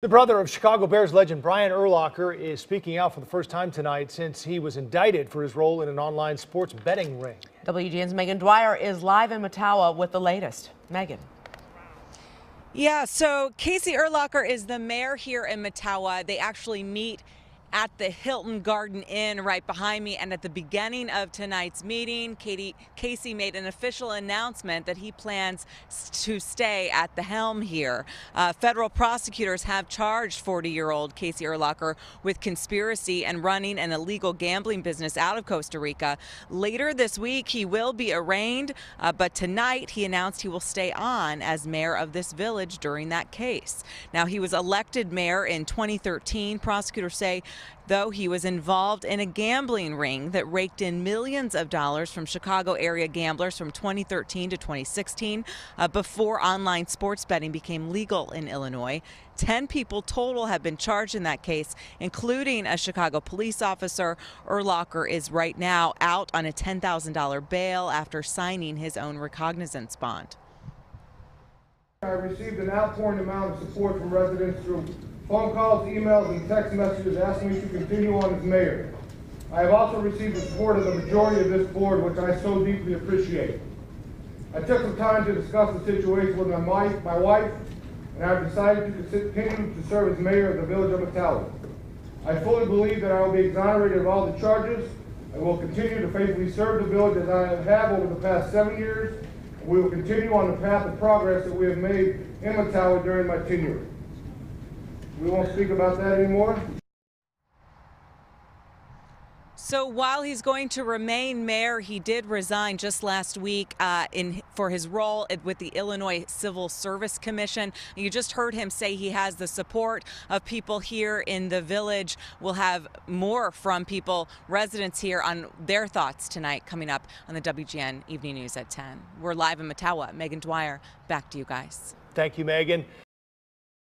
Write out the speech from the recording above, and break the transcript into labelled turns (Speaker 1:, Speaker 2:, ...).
Speaker 1: The brother of Chicago Bears legend Brian Urlacher is speaking out for the first time tonight since he was indicted for his role in an online sports betting ring.
Speaker 2: WGN's Megan Dwyer is live in Mettawa with the latest. Megan.
Speaker 3: Yeah, so Casey Urlacher is the mayor here in Mettawa. They actually meet at the Hilton Garden Inn right behind me. And at the beginning of tonight's meeting, Katie, Casey made an official announcement that he plans to stay at the helm here. Uh, federal prosecutors have charged 40 year old Casey Urlacher with conspiracy and running an illegal gambling business out of Costa Rica. Later this week, he will be arraigned, uh, but tonight he announced he will stay on as mayor of this village during that case. Now, he was elected mayor in 2013. Prosecutors say though he was involved in a gambling ring that raked in millions of dollars from Chicago area gamblers from 2013 to 2016 uh, before online sports betting became legal in Illinois. 10 people total have been charged in that case, including a Chicago police officer. Urlacher is right now out on a $10,000 bail after signing his own recognizance bond.
Speaker 4: I received an outpouring amount of support from residents through phone calls, emails, and text messages asking me to continue on as mayor. I have also received the support of the majority of this board, which I so deeply appreciate. I took some time to discuss the situation with my wife, my wife and I have decided to continue to serve as mayor of the village of Mettawa. I fully believe that I will be exonerated of all the charges. and will continue to faithfully serve the village as I have over the past seven years. We will continue on the path of progress that we have made in Mettawa during my tenure. We won't speak about that anymore.
Speaker 3: So while he's going to remain mayor, he did resign just last week uh, in for his role with the Illinois Civil Service Commission. You just heard him say he has the support of people here in the village. We'll have more from people, residents here, on their thoughts tonight coming up on the WGN Evening News at 10. We're live in Mettawa. Megan Dwyer, back to you guys.
Speaker 1: Thank you, Megan.